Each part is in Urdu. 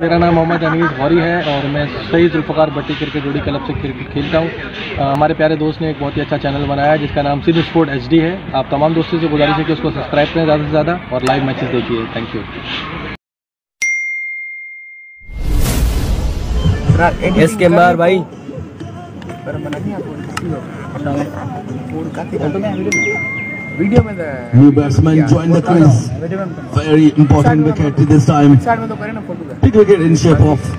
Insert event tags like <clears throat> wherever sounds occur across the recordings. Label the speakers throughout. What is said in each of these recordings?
Speaker 1: میرا نام محمد انیز غوری ہے اور میں سعید ذوالفقار بٹی کرکٹ جوڑی کلب سے کرکٹ کھیلتا ہوں۔ ہمارے پیارے دوست نے ایک بہت ہی اچھا چینل بنایا ہے جس کا نام سیدھ اسپورٹ ایچ ڈی ہے۔ آپ تمام دوستوں سے گزارش ہے کہ اس کو سبسکرائب کریں زیادہ سے زیادہ اور لائیو میچز دیکھیے۔
Speaker 2: تھینک یو اس کے
Speaker 3: مار بھائی۔
Speaker 4: New batsman joined the crease. Very important wicket this time. Big wicket in shape of.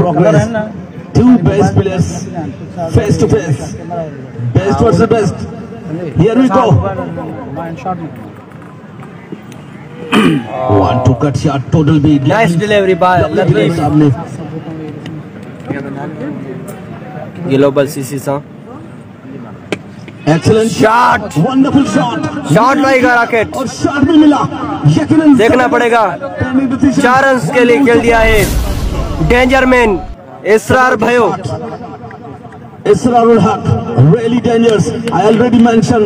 Speaker 4: progress. Two best players face to face. Best versus the best. Here we go. <clears throat> One to cut shot total beat. Nice delivery
Speaker 2: by
Speaker 4: Latif. گلوبل سی سی سا excellent shot wonderful shot
Speaker 2: shot گا راکٹ اور شارٹ بل ملاس
Speaker 4: دیکھنا پڑے گا ڈینجر مین اسرار بھائیو Israr Ulhaq really dangerous
Speaker 2: I already mention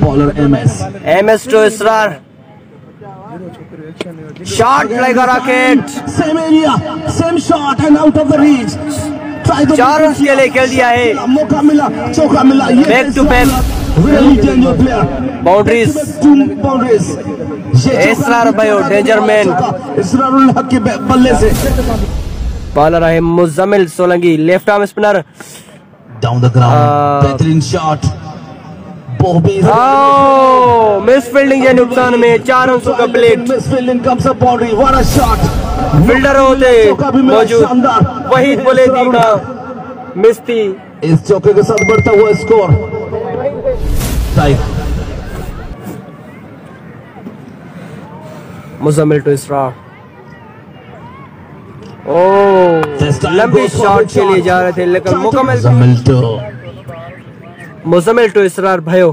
Speaker 2: bowler M S M
Speaker 4: S to Israr shot لائے
Speaker 2: گا rocket same
Speaker 4: area same shot
Speaker 2: and
Speaker 4: out off ریج چار
Speaker 2: رنز کے لیے کھیل
Speaker 4: دیا ہے۔ موقع ملا چوکا
Speaker 2: ملا back to back boundaries boundaries Israr
Speaker 4: بھائیو ڈینجر مین
Speaker 2: اسرار
Speaker 4: الحق کے بلے
Speaker 2: سے۔ بالر ہے Muzammil Solangi left arm spinner
Speaker 4: down the ground بہترین شاٹ مس فیلڈنگ
Speaker 2: یا نقصان
Speaker 4: میں چار رنسوں
Speaker 2: کا
Speaker 4: plate
Speaker 2: miss fielding comes boundary what a
Speaker 4: shot fielder ہوتے موجود وحید بولے دینا جی
Speaker 2: مستی۔ اس چوکے کے
Speaker 4: ساتھ بڑھتا
Speaker 2: ہوا
Speaker 4: score
Speaker 2: time
Speaker 4: Muzammil
Speaker 2: to Israr.
Speaker 4: لمبی
Speaker 2: شارٹ کے لیے جا
Speaker 4: رہے تھے
Speaker 2: لیکن
Speaker 4: مکمل
Speaker 2: مزمل ٹو۔ اسرا بھائیو۔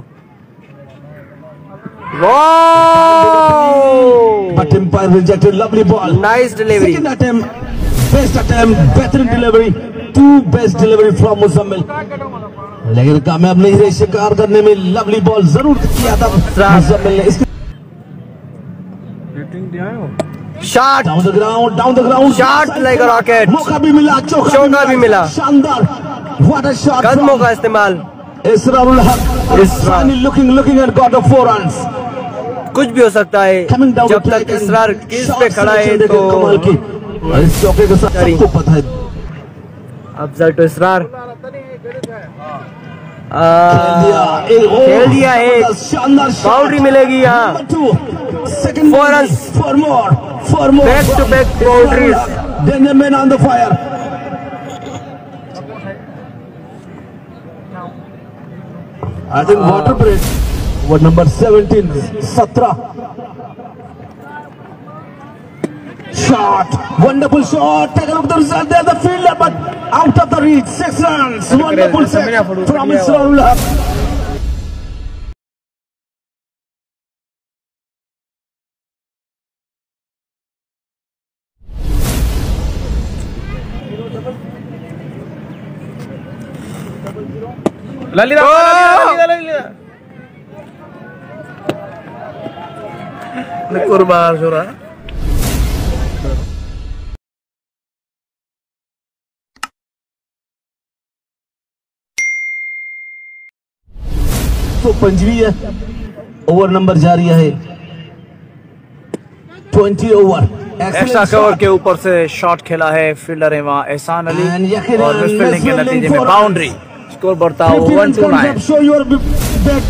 Speaker 2: Wow!
Speaker 4: Attempt by rejected, lovely ball.
Speaker 2: Nice delivery.
Speaker 4: Second attempt, best attempt, better delivery. Two best delivery from Muzammil. لیکن کامیاب نہیں رہے
Speaker 2: شکار کرنے میں
Speaker 4: لولی بال
Speaker 2: ضرور
Speaker 4: کیا تھا مزمل نے اس shot down
Speaker 2: the ground down the ground
Speaker 4: shot لے
Speaker 2: کر راکٹ موقع بھی ملا چوکا بھی ملا
Speaker 4: شاندار واٹ اے شاٹ قدموں کا استعمال
Speaker 2: اسرار
Speaker 4: الحق کچھ بھی
Speaker 2: ہو سکتا ہے۔ جب
Speaker 4: تک
Speaker 2: اسرار کس
Speaker 4: پہ کھڑا
Speaker 2: ہے تو اب
Speaker 4: چوکے اسرار۔ کھیل
Speaker 2: دیا
Speaker 4: ہے۔
Speaker 2: باؤنڈری
Speaker 4: ملے گی یہاں۔ فورن
Speaker 2: back to back boundaries
Speaker 4: danger man on the fire I think water break. Over number 17, 17. Shot. Wonderful shot. Take a look at the result there. The fielder, but out of the reach. Six runs. Wonderful set from Israel. లలిత కుర్బాన్ చూరా پنجوی ہے اوور
Speaker 5: نمبر جاری ہے۔ ٹوینٹی اوور ایکسٹرا کور کے اوپر سے شاٹ کھیلا ہے
Speaker 4: فیلڈر ہے
Speaker 5: وہاں احسان علی
Speaker 4: اور
Speaker 5: ویسٹ فیلڈنگ
Speaker 4: کے
Speaker 5: نتیجے میں باؤنڈری سکور بڑھتا ہو ون
Speaker 4: ٹو نائن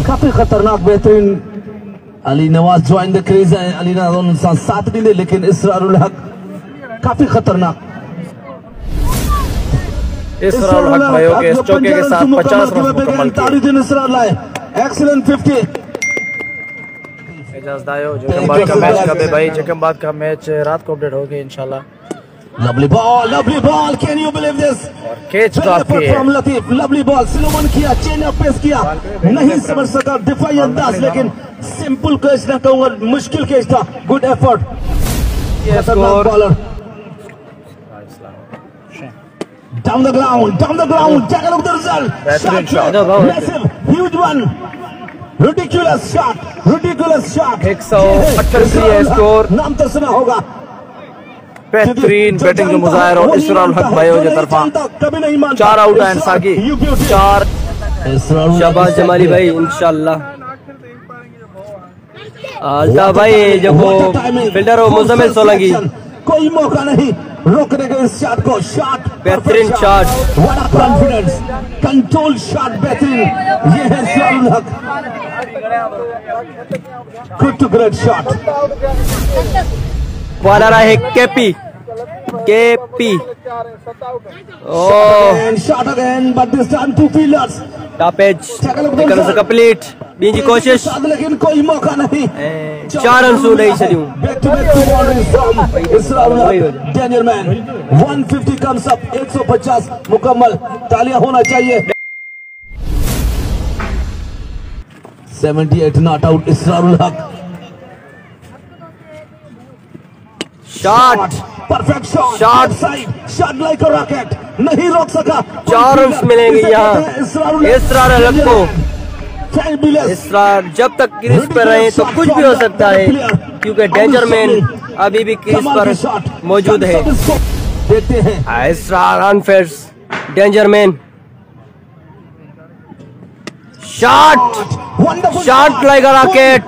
Speaker 4: کافی خطرناک بہترین علی نواز جوائن دے کریز ہے۔ علی نواز انسان ساتھ نہیں دے لیکن اسرار الحق کافی خطرناک۔ اسرار
Speaker 5: الحق بھائیو کے اس چوکے کے ساتھ پچاس رن مکمل کی۔ تاری
Speaker 4: دن اسرار لائے۔ ایکسلنٹ ففٹی
Speaker 5: اجاز دائیو جکم بات کا میچ کبے بھائی جکم بات کا میچ رات کو اپڈیٹ ہوگی
Speaker 4: انشاءاللہ۔ Lovely ball, lovely ball. Can you believe
Speaker 5: this? Catch کافی
Speaker 4: ہے فرام بال سلومن کیا چین اپ پیس کیا نہیں سمجھ سکا دفاعی انداز لیکن سمپل کیچ نہ کہوں گا مشکل کیچ تھا گڈ ایفرٹ خطرناک bowler down the ground down the ground jackal of the result shot,
Speaker 5: shot.
Speaker 4: massive huge one ridiculous shot ridiculous
Speaker 2: shot 188 ہے اسکور
Speaker 4: نام تو سنا ہوگا
Speaker 5: بہترین بیٹنگ کا مظاہر اور اسرار الحق بھائیوں
Speaker 4: جو طرفہ
Speaker 5: چار آؤٹ ہیں ساگی چار۔
Speaker 2: شہباز جمالی بھائی انشاءاللہ۔ آلتا بھائی جب وہ فلڈر ہو مزمل سولنگی
Speaker 4: کوئی موقع نہیں۔ روکنے کے اس شاٹ کو۔ شاٹ
Speaker 2: بہترین شاٹ۔
Speaker 4: بڑا کانفیڈنس کنٹول شاٹ بہترین۔ یہ ہے Israr ul Haq. Good to grade shot
Speaker 2: والا رہا ہے کے پی کے پی کمپلیٹ بین جی کوشش
Speaker 4: لیکن کوئی موقع نہیں
Speaker 2: چار رنسو نہیں چلیوں
Speaker 4: Back to 150 150 مکمل. تالیاں ہونا چاہیے. 78 not out. Israr Ulhaq.
Speaker 2: Shot.
Speaker 4: Shot. Outside. Shot like a rocket. نہیں روک سکا.
Speaker 2: چار رنس ملیں گے یہاں
Speaker 4: اسرار الحق
Speaker 2: کو. اسرار جب تک کریس پر رہیں تو کچھ بھی ہو سکتا ہے کیونکہ ڈینجر مین ابھی بھی
Speaker 4: کمال
Speaker 2: پر
Speaker 4: شاٹ.
Speaker 2: موجود ہے
Speaker 4: ہیں
Speaker 2: Israr انفیئرس danger man shot
Speaker 4: Wonderful
Speaker 2: Shot like a rocket.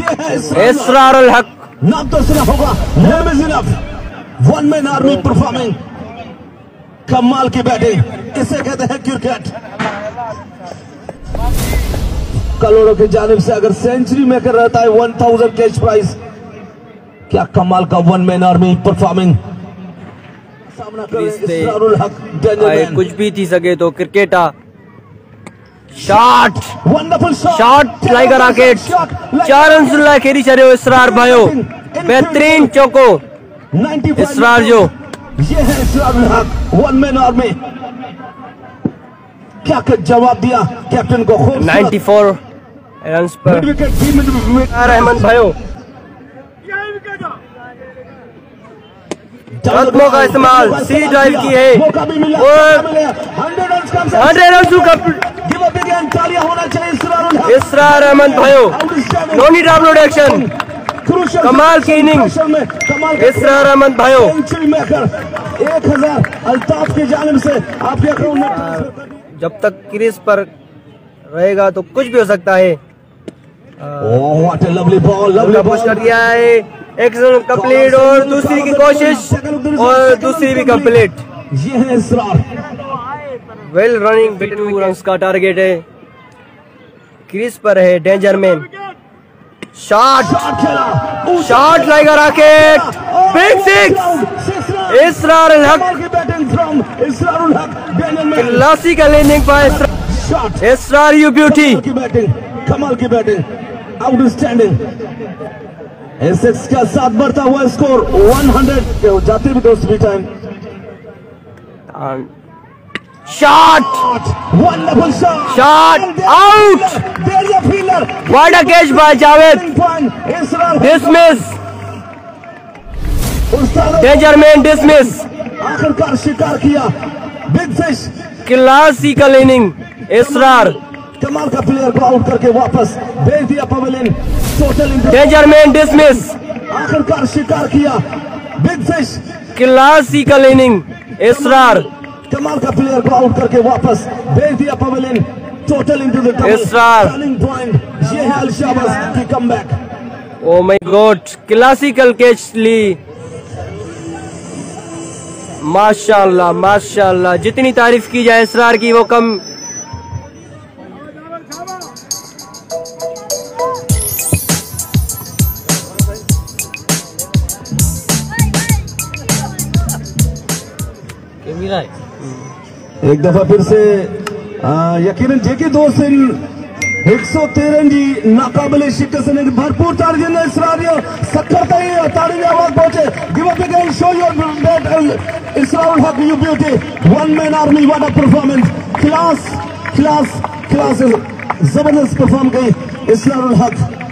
Speaker 4: Israr
Speaker 2: Ulhaq
Speaker 4: نام تو سنا ہوگا name is enough. One man army performing. کمال کی بیٹنگ اسے کہتے ہیں کرکٹ کروڑوں کی جانب سے اگر سینچری میں کر رہتا ہے ون تھاؤزینڈ کیش پرائز کیا کمال کا ون مین آرمی پرفارمنگ سامنا کر رہے ہیں
Speaker 2: Please stay.
Speaker 4: اسرار الحق مین
Speaker 2: کچھ بھی تھی سکے تو کرکٹا شاٹ
Speaker 4: شاٹ
Speaker 2: لائک راکٹ چار رنس اللہ کھیری چرے ہو اسرار بھائیو بہترین چوکو اسرار جو
Speaker 4: یہ ہے اسرار الحق ون مین آرمی کیا جواب دیا کیپٹن کو خوب
Speaker 2: نائنٹی فور رنس پر رحمت بھائیو رقموں کا استعمال سی ڈرائیو کی ہے
Speaker 4: موقع
Speaker 2: اور
Speaker 4: ہنڈریڈ رنس اسرار
Speaker 2: احمد بھائیو نو نیڈ آف پروڈکشن کمال کی اننگ اسرار احمد بھائیو۔
Speaker 4: ایک ہزار الطاف کی جانب سے آپ کے میں
Speaker 2: جب تک کریس پر رہے گا تو کچھ بھی ہو سکتا ہے۔
Speaker 4: Oh,
Speaker 2: کر دیا ہے۔ ایک رن کمپلیٹ اور دوسری کی کوشش اور دوسری بھی کمپلیٹ۔
Speaker 4: یہ ہے Israr.
Speaker 2: Well running but two runs کا ٹارگیٹ ہے کریس پر ہے danger man shot
Speaker 4: shot
Speaker 2: shot like rocket big six Israr ul-Haq classical inning per Israr you beauty
Speaker 4: کمال کی بیٹنگ آؤٹ اسٹینڈنگ ایسکس کا ساتھ بڑھتا ہوا اسکور 100 جاتے بھی دوست بھی time
Speaker 2: shot
Speaker 4: shot
Speaker 2: Shot. Out.
Speaker 4: There یا فیلر
Speaker 2: what a catch by Javed dismiss danger man dismiss
Speaker 4: آخر کار شکار کیا big fish
Speaker 2: classical inning Israr
Speaker 4: کمال کا پلیئر کو آؤٹ کر کے واپس بھیج دیا pavilion total
Speaker 2: danger man dismiss
Speaker 4: آخر کار شکار کیا big fish
Speaker 2: classical inning Israr
Speaker 4: کمال کا پلیئر کو آؤٹ کر کے واپس بھیج دیا pavilion total into the
Speaker 2: Israr.
Speaker 4: Point یہ ہے الشاباز کی come back
Speaker 2: oh my god classical catch لی ماشاء اللہ ماشاء اللہ جتنی تعریف کی جائے اسرار کی وہ کم
Speaker 4: ایک دفعہ پھر سے یقیناً جے کے دوست ایک سو تیرہ جی ناقابل شکست نے بھرپور تارجن اسراریو سکھرتا ہی تاریخ آواز پہنچے۔ Give up again show your bat Israr ul-Haq you beauty one man army what a performance class class class زبردست پرفارم گئی اسرار الحق